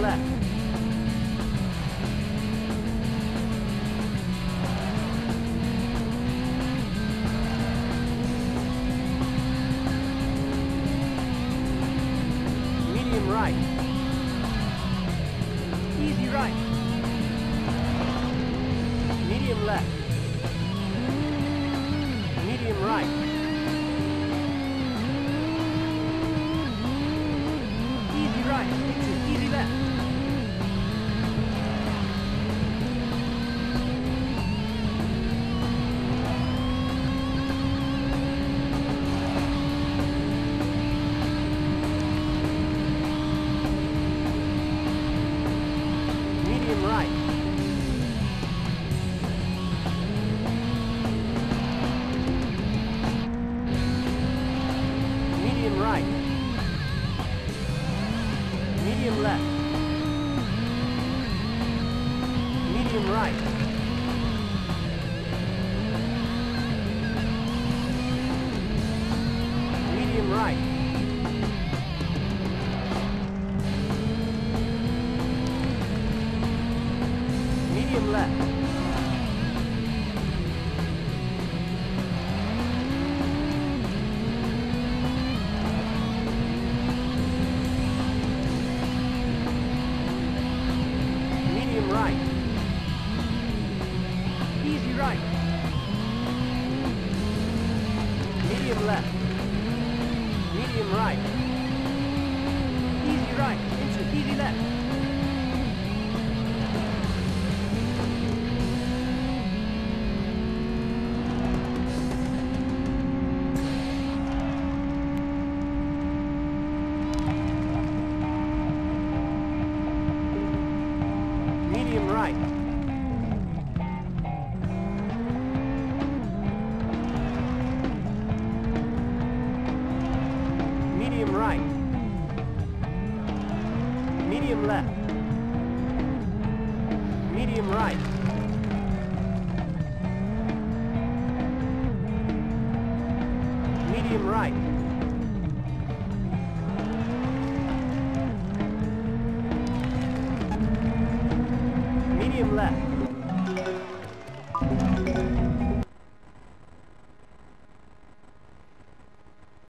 left. Medium right. Easy right. Medium left. Medium left. Medium right. Medium right. Medium left. Right. Easy right. Medium left. Medium right. Easy right. Into easy left. Right. Medium left. Medium right. Medium right. Medium left.